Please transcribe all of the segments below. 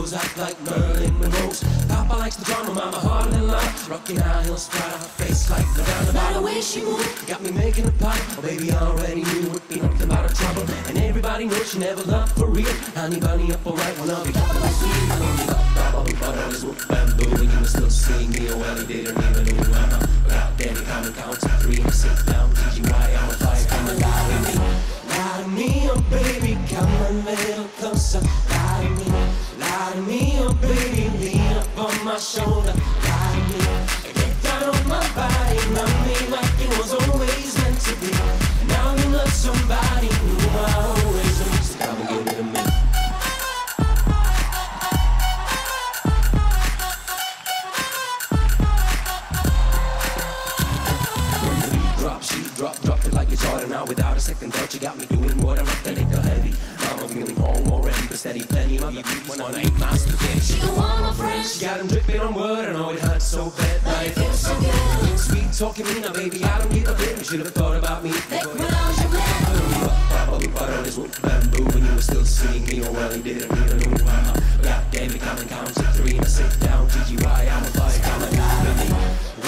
goes out like Marilyn Monroe's. Papa likes the drama, mama hard and loud. Rocking high heels, proud of her face like Madonna. By the way she moved, Got me making a pie. Oh, baby, I already knew it'd be nothing but a trouble. And everybody knows she never loved for real. Honey bunny up alright when I'll be double as you. I don't give up, blah, blah, blah, always whoop, bamboo. And you were still seeing me, oh, well, he didn't even know. Uh-huh. Without Danny, come and count to three and sit down. Shoulder. To me, get down on my body, love me like it was always meant to be. Now you love somebody who I always used to come and give it to me. Drop, she drop, drop it like it's hard and now without a second thought you got me doing what I'm up to the heavy. Steady plenty of me when I ain't masturbate. She don't want no friends. She got him dripping on wood and oh it hurts so bad. But it feels so good. Sweet talking me now, baby, I don't give a bit. You should have thought about me. I was your man. But on his whoop bamboo when you were still seeing me, oh well, he didn't even know. Uh-huh. God damn it, come and count to three and I sit down. GGY, I'm a fire, come and lie to me.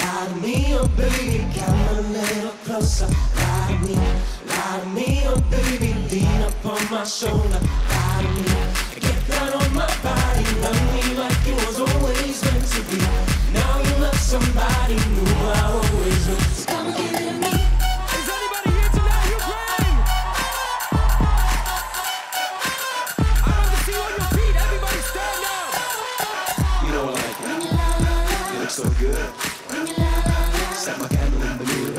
Lie to me, oh baby, come a little closer. Lie to me, lie to me, oh baby, lean up on my shoulder. Lie get down on my body, love me like it was always meant to be. Now you love somebody new, I always knew. So good. Set my candle in the mood.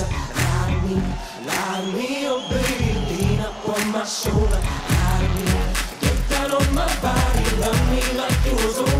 Closer. Me, lie me, oh baby, lean up on my shoulder. Lie me, get down on my body, love me like it was always